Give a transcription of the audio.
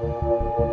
Música